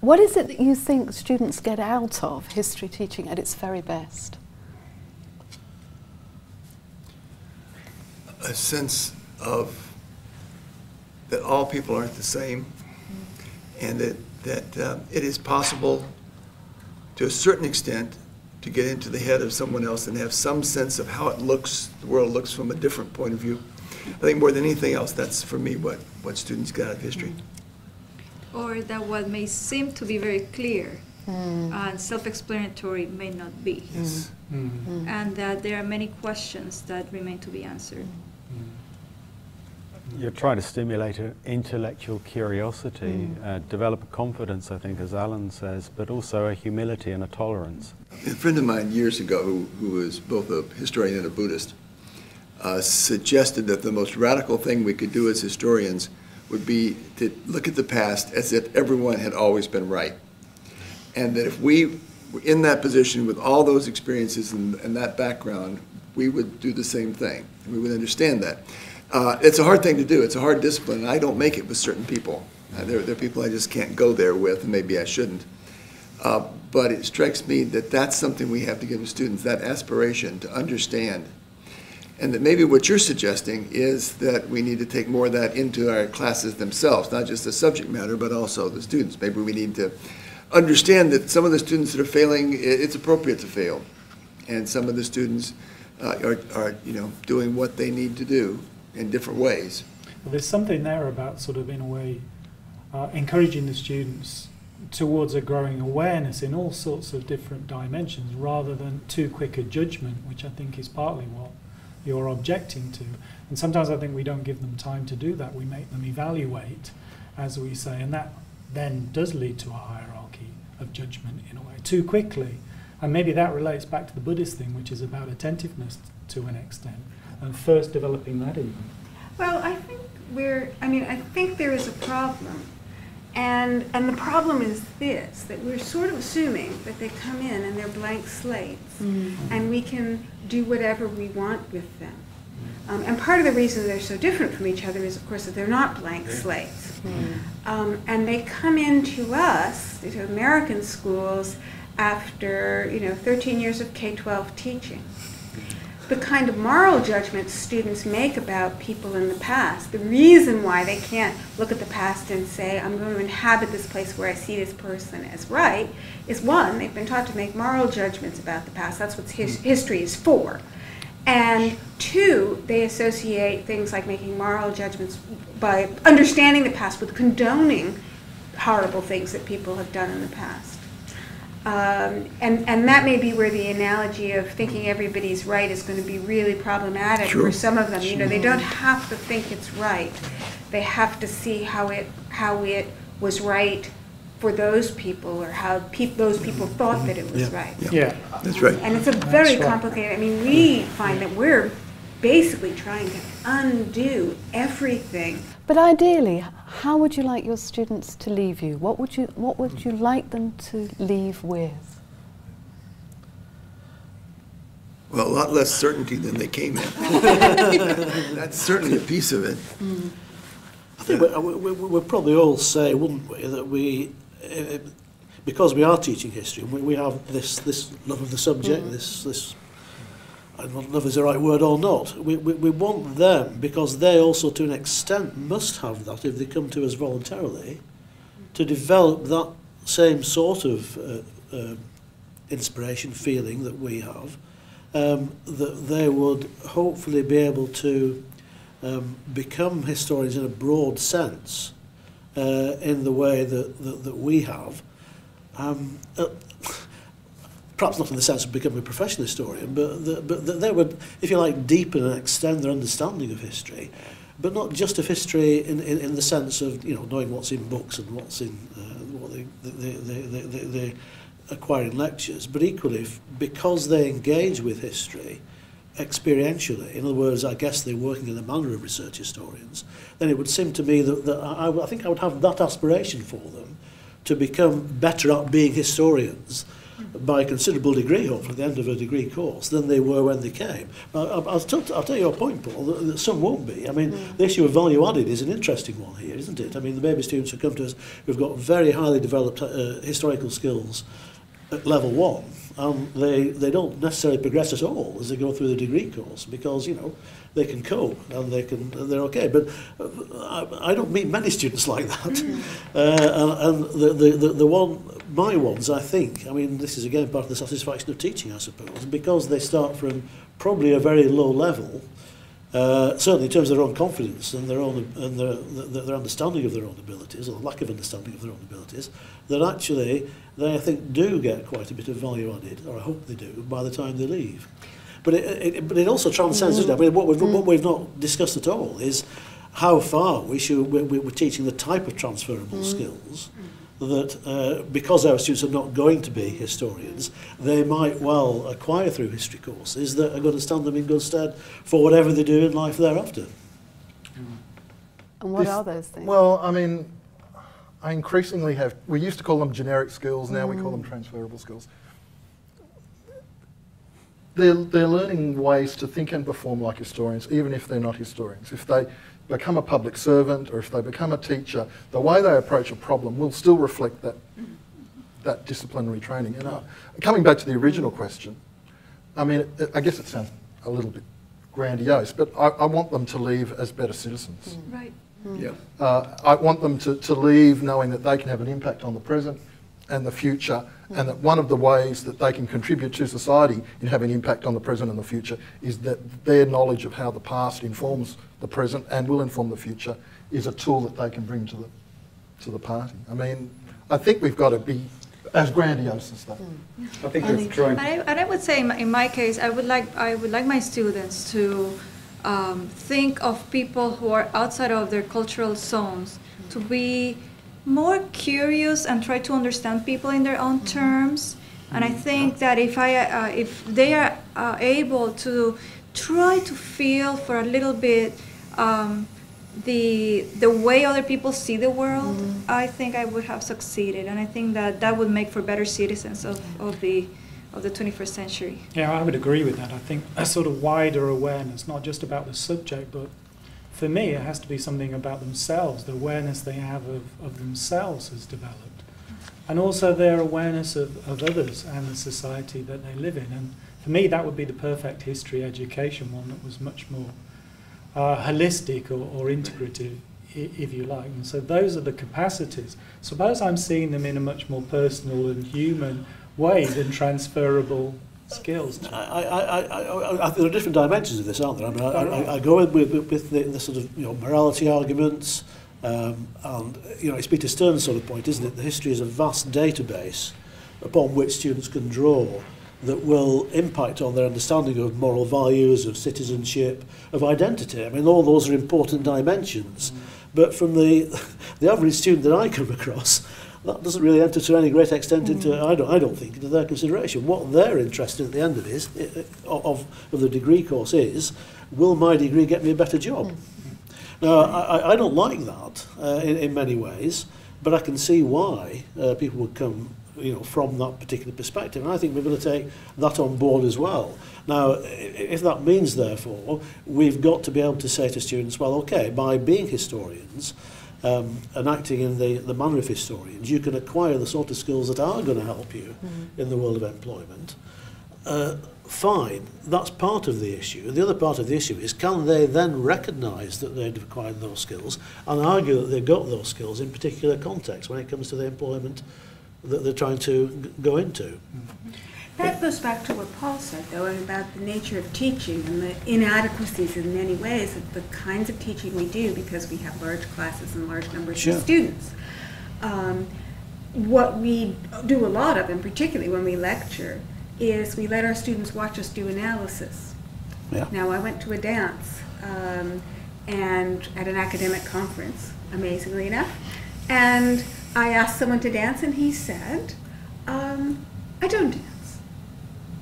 What is it that you think students get out of history teaching at its very best? A sense of that all people aren't the same, and that, that um, it is possible, to a certain extent, to get into the head of someone else and have some sense of how it looks, the world looks from a different point of view. I think more than anything else, that's for me what, what students get out of history. Or that what may seem to be very clear mm. and self-explanatory may not be. Mm. Yes. Mm. And that there are many questions that remain to be answered. You're trying to stimulate an intellectual curiosity, uh, develop a confidence, I think, as Alan says, but also a humility and a tolerance. A friend of mine years ago, who, who was both a historian and a Buddhist, uh, suggested that the most radical thing we could do as historians would be to look at the past as if everyone had always been right. And that if we were in that position with all those experiences and, and that background, we would do the same thing. We would understand that. Uh, it's a hard thing to do. It's a hard discipline, and I don't make it with certain people. Uh, there, there are people I just can't go there with, and maybe I shouldn't. Uh, but it strikes me that that's something we have to give the students, that aspiration to understand. And that maybe what you're suggesting is that we need to take more of that into our classes themselves, not just the subject matter, but also the students. Maybe we need to understand that some of the students that are failing, it's appropriate to fail. And some of the students uh, are, are, you know, doing what they need to do in different ways. Well, there's something there about sort of, in a way, uh, encouraging the students towards a growing awareness in all sorts of different dimensions rather than too quick a judgment, which I think is partly what you're objecting to. And sometimes I think we don't give them time to do that. We make them evaluate, as we say, and that then does lead to a hierarchy of judgment in a way too quickly. And maybe that relates back to the Buddhist thing, which is about attentiveness to an extent, and first developing that in them. Well, I think we're, I mean, I think there is a problem. And, and the problem is this, that we're sort of assuming that they come in and they're blank slates, and we can do whatever we want with them. Um, and part of the reason they're so different from each other is, of course, that they're not blank slates. Um, and they come into us, to American schools, after, you know, 13 years of K-12 teaching the kind of moral judgments students make about people in the past, the reason why they can't look at the past and say, I'm going to inhabit this place where I see this person as right, is one, they've been taught to make moral judgments about the past. That's what his, mm. history is for. And two, they associate things like making moral judgments by understanding the past with condoning horrible things that people have done in the past. Um, and, and that may be where the analogy of thinking everybody's right is going to be really problematic Sure. for some of them. You know, they don't have to think it's right. They have to see how it, how it was right for those people or how peop those people thought that it was Yeah. right. Yeah. That's right. And it's a very right. complicated, I mean, we find that we're basically trying to undo everything But ideally, how would you like your students to leave you? What would you, what would you like them to leave with? Well, a lot less certainty than they came in. That's certainly a piece of it. I think we, we, we would probably all say, wouldn't we, that we, uh, because we are teaching history, we, we have this, this love of the subject, this, this, I don't know if is the right word or not. We, we, we want them, because they also, to an extent, must have that if they come to us voluntarily, to develop that same sort of uh, uh, inspiration, feeling that we have, um, that they would hopefully be able to um, become historians in a broad sense uh, in the way that, that, that we have. Um, uh, perhaps not in the sense of becoming a professional historian, but, the, but that they would, if you like, deepen and extend their understanding of history, but not just of history in, in, in the sense of you know knowing what's in books and what's in uh, what they, they, they, they, they, they lectures, but equally because they engage with history experientially, in other words, I guess they're working in the manner of research historians, then it would seem to me that, that I, I think I would have that aspiration for them to become better at being historians by a considerable degree, hopefully, at the end of a degree course, than they were when they came. I'll, I'll, I'll tell you your point, Paul, that, that some won't be. I mean, mm. the issue of value added is an interesting one here, isn't it? I mean, the maybe students who come to us who've got very highly developed uh, historical skills at level one, um, they, they don't necessarily progress at all as they go through the degree course because, you know, they can cope and they can, they're okay. But uh, I, I don't meet many students like that. Uh, and and the, the, the, the one, my ones, I think, I mean, this is again part of the satisfaction of teaching, I suppose, because they start from probably a very low level, uh, certainly in terms of their own confidence and their own and their, their, their understanding of their own abilities or lack of understanding of their own abilities, that actually they I think do get quite a bit of value added, or I hope they do, by the time they leave. But it, it but it also transcends. Mm. I mean, what we've mm. what we've not discussed at all is how far we should we're, we're teaching the type of transferable mm. skills. Mm that uh, because our students are not going to be historians, they might well acquire through history courses that are going to stand them in good stead for whatever they do in life thereafter. And what this, are those things? Well, I mean, I increasingly have, we used to call them generic skills, now mm. we call them transferable skills they're, they're learning ways to think and perform like historians, even if they're not historians. If they become a public servant or if they become a teacher, the way they approach a problem will still reflect that, that disciplinary training. And uh, coming back to the original question, I mean, it, I guess it sounds a little bit grandiose, but I, I want them to leave as better citizens. Right. Yeah. Uh, I want them to, to leave knowing that they can have an impact on the present and the future, and that one of the ways that they can contribute to society in having impact on the present and the future is that their knowledge of how the past informs the present and will inform the future is a tool that they can bring to the to the party. I mean, I think we've got to be as grandiose as that. I think we're trying. And I, and I would say, in my, in my case, I would like I would like my students to um, think of people who are outside of their cultural zones to be more curious and try to understand people in their own mm-hmm. terms. And I mm-hmm. think that if I, uh, if they are uh, able to try to feel for a little bit um, the the way other people see the world, mm. I think I would have succeeded, and I think that that would make for better citizens of, of the of the 21st century. Yeah, I would agree with that. I think a sort of wider awareness, not just about the subject, but for me, it has to be something about themselves. The awareness they have of, of themselves has developed. And also their awareness of, of others and the society that they live in. And for me, that would be the perfect history education, one that was much more uh, holistic or, or integrative, if you like. And so those are the capacities. Suppose I'm seeing them in a much more personal and human way than transferable skills. I, I, I, I, I, there are different dimensions of this, aren't there? I mean, I, I, I go in with, with the, the sort of you know, morality arguments, um, and you know, it's Peter Stern's sort of point, isn't it? The history is a vast database upon which students can draw that will impact on their understanding of moral values, of citizenship, of identity. I mean, all those are important dimensions. Mm. But from the, the average student that I come across, that doesn't really enter to any great extent mm. into I don't I don't think into their consideration. What they're interested at the end of is eh, eh, of of the degree course is will my degree get me a better job? Mm. Now I, I don't like that uh, in, in many ways, but I can see why uh, people would come you know from that particular perspective and I think we're going to take that on board as well now if that means therefore we've got to be able to say to students well okay by being historians um, and acting in the, the manner of historians, you can acquire the sort of skills that are going to help you mm-hmm. in the world of employment. Uh, fine, that's part of the issue. The other part of the issue is can they then recognise that they've acquired those skills and argue that they've got those skills in particular contexts when it comes to the employment that they're trying to go into? Mm-hmm. That goes back to what Paul said, though, about the nature of teaching and the inadequacies in many ways of the kinds of teaching we do because we have large classes and large numbers sure. of students. Um, what we do a lot of, and particularly when we lecture, is we let our students watch us do analysis. Yeah. Now, I went to a dance um, and at an academic conference, amazingly enough, and I asked someone to dance, and he said, um, I don't dance.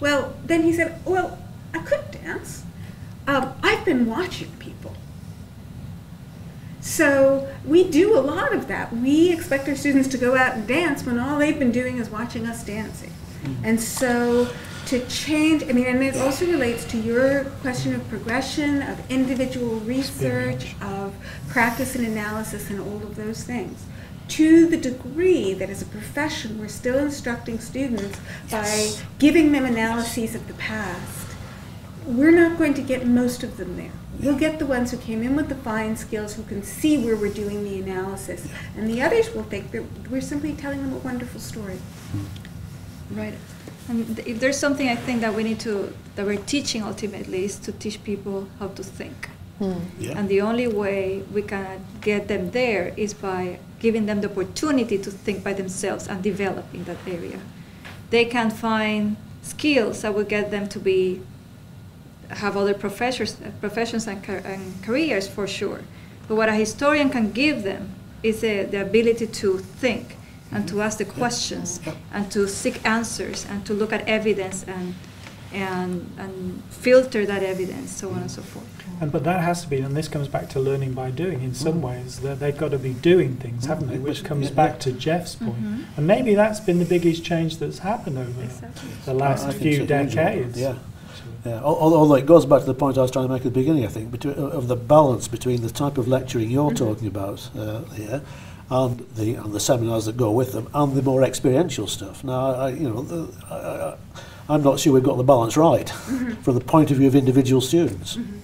Well, then he said, Well, I could dance. Um, I've been watching people. So we do a lot of that. We expect our students to go out and dance when all they've been doing is watching us dancing. And so to change, I mean, and it also relates to your question of progression, of individual research, of practice and analysis, and all of those things. To the degree that as a profession we're still instructing students by giving them analyses of the past, we're not going to get most of them there. We'll get the ones who came in with the fine skills, who can see where we're doing the analysis. And the others will think that we're simply telling them a wonderful story. Right. And if there's something I think that we need to, that we're teaching ultimately, is to teach people how to think. Hmm. Yeah. And the only way we can get them there is by giving them the opportunity to think by themselves and develop in that area. They can find skills that will get them to be have other professors, professions and, car- and careers for sure. But what a historian can give them is the, the ability to think and to mm-hmm. ask the questions and to seek answers and to look at evidence and, and, and filter that evidence, so on and so forth. And but that has to be, and this comes back to learning by doing. In some mm. ways, that they've got to be doing things, haven't they? Mm. Which comes Yeah, back yeah. to Geoff's point. Mhm. And maybe that's been the biggest change that's happened over Exactly. the last I few it's a huge one, decades. Yeah. Yeah, al- al- although it goes back to the point I was trying to make at the beginning, I think, between, of the balance between the type of lecturing you're mm-hmm. talking about uh, here and the and the seminars that go with them and the more experiential stuff. Now, I, you know, the, I, I, I'm not sure we've got the balance right mm-hmm. from the point of view of individual students. Mm-hmm.